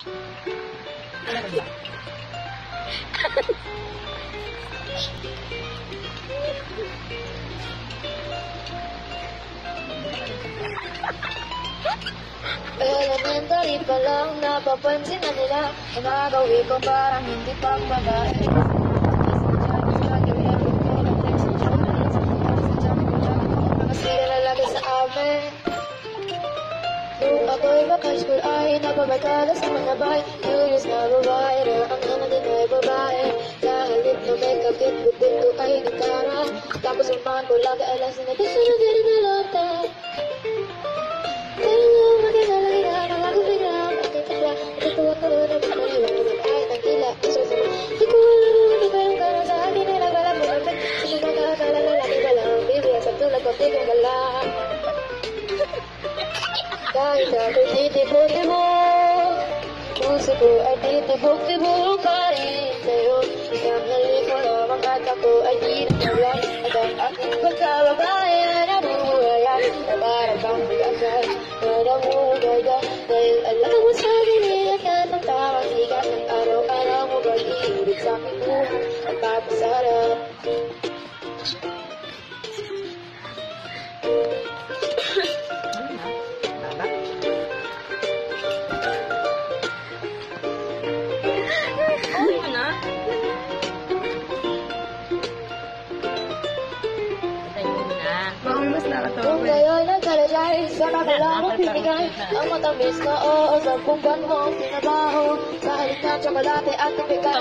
Elementary pa lang napapansin na nila Ang nagawi ko parang hindi pang babae Nung ako'y high school ay napabatala sa mga bahay Curious na babae na ang ama din ay babae Kahalip na may kapit, bukod ko ay gitara Tapos pan ko lagi alas na gusto na din na lata Kaya magkakala na mga kubigla Bakit bigla, natutuwa ko na pagkakala Kahit ang tila, iso sa Di ko alam ba yung karang sa akin ay nagalang mo Hindi ka kakakala na laki ba lang Bibigyan sa tulad ko, di kong galang kahit ako'y titibok-tibo Puso ko ay titibok-tibo Kahit sa'yo Isang halik mo lamang At ako ay di naglalang At ang aking pagkababae Na nabubuhayan Na parang bang bigasay Na namumugaya Dahil alam mo sa akin Iyakan ng tamang sikat Ng araw-araw mo Pag-iibig sa aking buhay Ang papasarap Ano Oo mo na. Maungas na ito. Kung ngayon ang kalalay, sa kabila mo pinigay, ang matamis na oo, sa bumban mo ang pinabaho, sa halika, tsokolate at kapikan.